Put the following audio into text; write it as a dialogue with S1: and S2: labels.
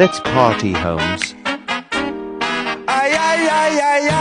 S1: Let's party, Holmes.
S2: Ay, ay, ay.